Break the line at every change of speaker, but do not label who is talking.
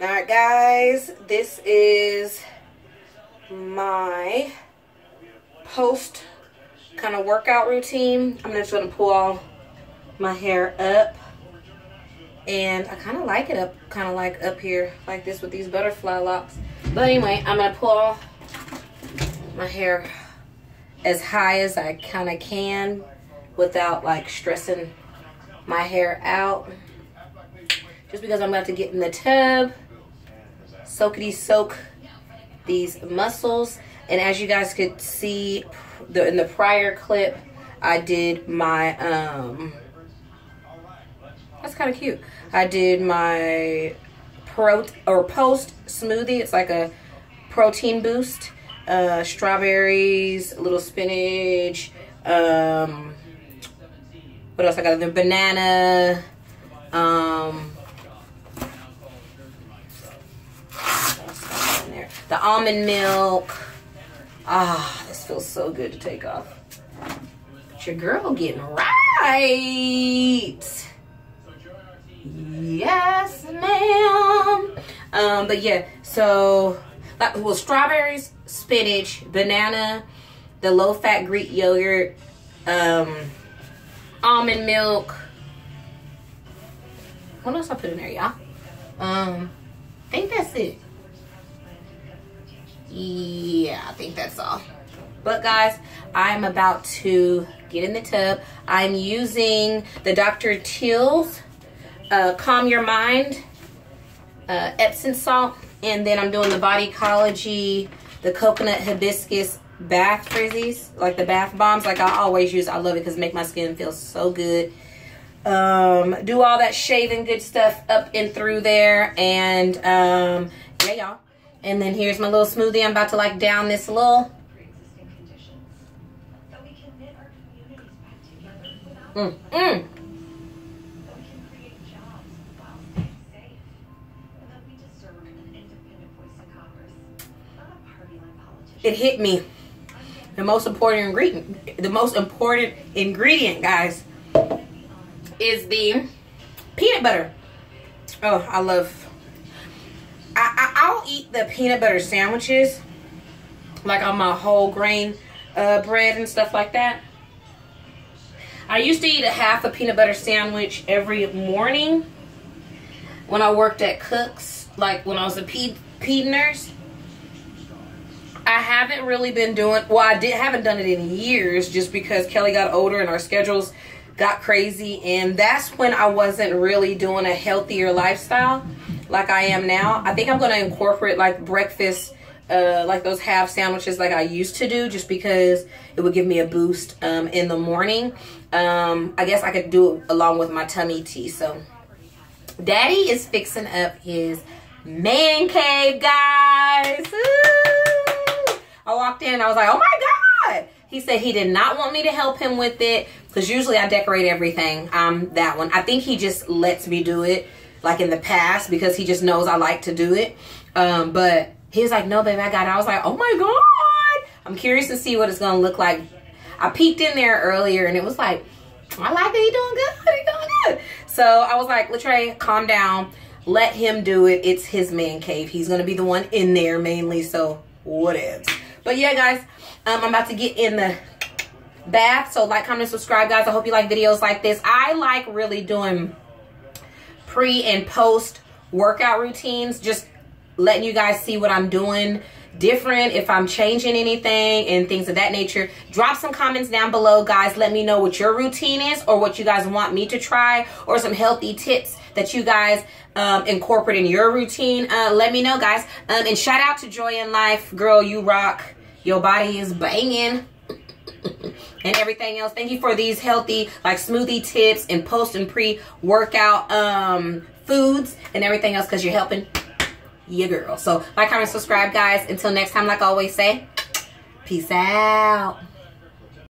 right, guys, this is my post kind of workout routine. I'm just gonna pull all my hair up. And I kind of like it up, kind of like up here, like this with these butterfly locks. But anyway, I'm gonna pull my hair as high as I kind of can without like stressing my hair out. Just because I'm about to get in the tub, soakity soak these muscles. And as you guys could see the, in the prior clip, I did my, um, that's kind of cute. I did my pro or post smoothie. It's like a protein boost. Uh, strawberries, a little spinach, um, what else I got? The banana, um, the almond milk. Ah, this feels so good to take off. But your girl getting right. Yes, ma'am. Um, but yeah, so like well, strawberries, spinach, banana, the low-fat Greek yogurt, um, almond milk. What else I put in there, y'all? Um, I think that's it. Yeah, I think that's all. But guys, I'm about to get in the tub. I'm using the Dr. Teal's uh, Calm Your Mind uh, Epsom salt. And then I'm doing the Bodycology, the coconut hibiscus bath frizzies, like the bath bombs, like I always use. I love it because it make my skin feel so good. Um, do all that shaving good stuff up and through there. And um, yeah, y'all. And then here's my little smoothie. I'm about to like down this little. Mm, mm. It hit me. The most important ingredient, the most important ingredient, guys, is the peanut butter. Oh, I love I, I, will eat the peanut butter sandwiches, like on my whole grain uh, bread and stuff like that. I used to eat a half a peanut butter sandwich every morning when I worked at Cook's, like when I was a ped nurse. I haven't really been doing, well, I did haven't done it in years just because Kellie got older and our schedules got crazy. And that's when I wasn't really doing a healthier lifestyle like I am now. I think I'm going to incorporate like breakfast, uh, like those half sandwiches like I used to do just because it would give me a boost um, in the morning. Um, I guess I could do it along with my tummy tea. So daddy is fixing up his man cave, guys. Ooh. I walked in I was like, oh my God. He said he did not want me to help him with it because usually I decorate everything. Um, that one. I think he just lets me do it like in the past because he just knows I like to do it. Um, but he's like, no, baby, I got it. I was like, oh my God. I'm curious to see what it's going to look like. I peeked in there earlier and it was like, I like it. He doing good. He doing good. So I was like, Latre, calm down. Let him do it. It's his man cave. He's going to be the one in there mainly. So whatever. But yeah, guys, um, I'm about to get in the bath. So like, comment, subscribe, guys. I hope you like videos like this. I like really doing pre and post workout routines. Just letting you guys see what I'm doing different, if I'm changing anything and things of that nature. Drop some comments down below, guys. Let me know what your routine is or what you guys want me to try or some healthy tips that you guys um, incorporate in your routine. Uh, let me know, guys. Um, and shout out to Joy in Life. Girl, you rock. Your body is banging. And everything else. Thank you for these healthy like smoothie tips and post and pre-workout um, foods and everything else because you're helping your girl. So like, comment, subscribe, guys. Until next time, like always say, peace out.